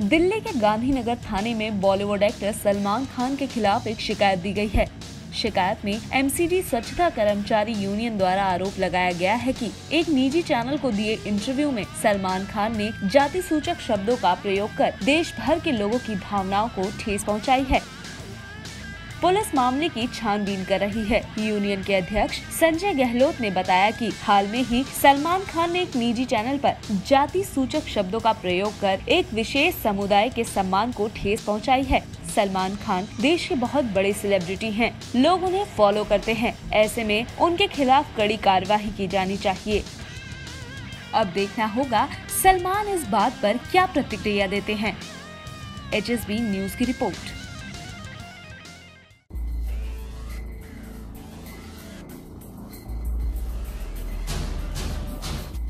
दिल्ली के गांधीनगर थाने में बॉलीवुड एक्टर सलमान खान के खिलाफ एक शिकायत दी गई है। शिकायत में एमसीडी स्वच्छता कर्मचारी यूनियन द्वारा आरोप लगाया गया है कि एक निजी चैनल को दिए इंटरव्यू में सलमान खान ने जाति सूचक शब्दों का प्रयोग कर देश भर के लोगों की भावनाओं को ठेस पहुंचाई है। पुलिस मामले की छानबीन कर रही है। यूनियन के अध्यक्ष संजय गहलोत ने बताया कि हाल में ही सलमान खान ने एक निजी चैनल पर जाति सूचक शब्दों का प्रयोग कर एक विशेष समुदाय के सम्मान को ठेस पहुंचाई है। सलमान खान देश के बहुत बड़े सेलिब्रिटी हैं। लोग उन्हें फॉलो करते हैं। ऐसे में उनके खिलाफ कड़ी कार्यवाही की जानी चाहिए। अब देखना होगा सलमान इस बात पर क्या प्रतिक्रिया देते हैं। एच न्यूज़ की रिपोर्ट।